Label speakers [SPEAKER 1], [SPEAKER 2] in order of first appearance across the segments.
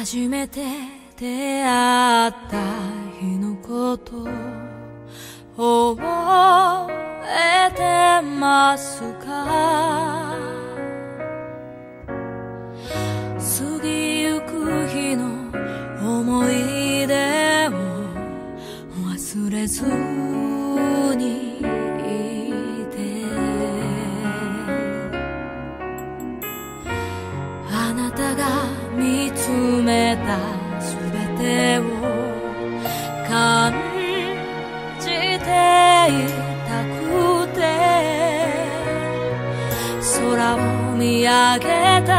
[SPEAKER 1] 初めて出会った日のこと覚えてますか？過ぎゆく日の思い出を忘れずめたすべてを感じていたくて空を見上げた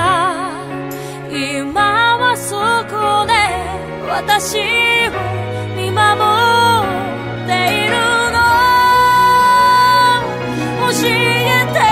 [SPEAKER 1] 今はそこで私を見守っているの教えて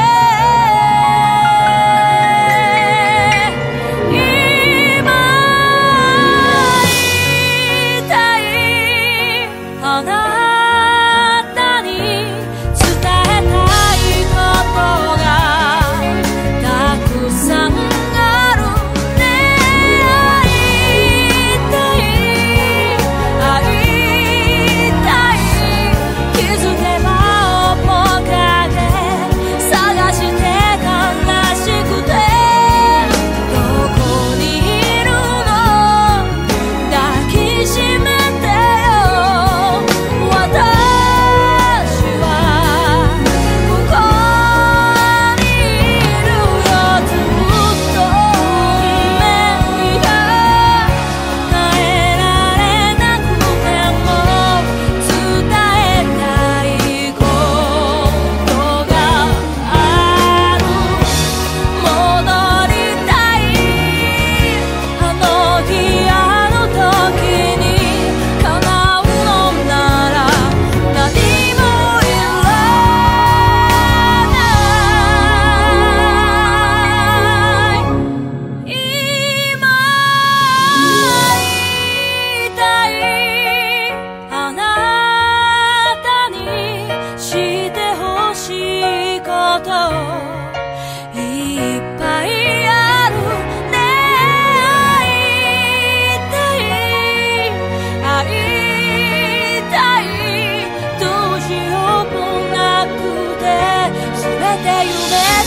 [SPEAKER 1] て夢